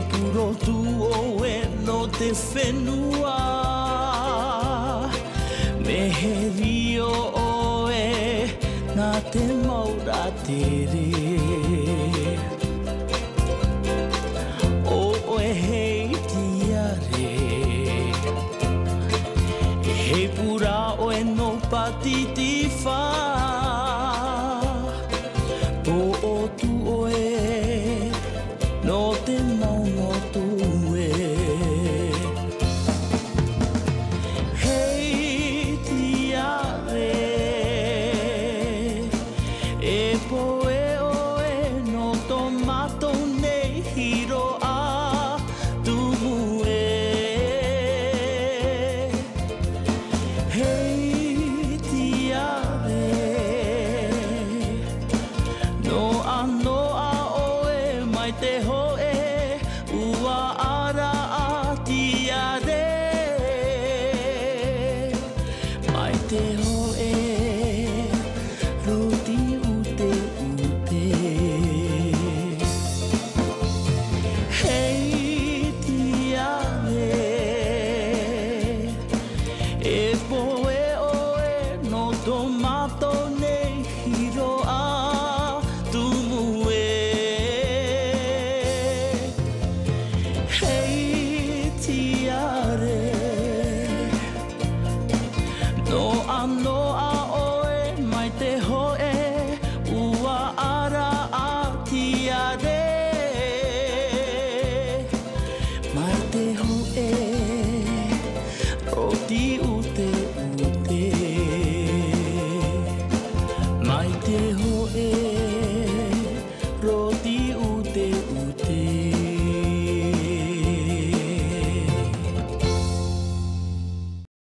puro tu o e no te fenua Me he rio o e na te maura te re. Titi fa, mai te ho e ua ara atia de mai te ho e roti ute ute. Hei tia de e poe oe no tomato nei hiro a.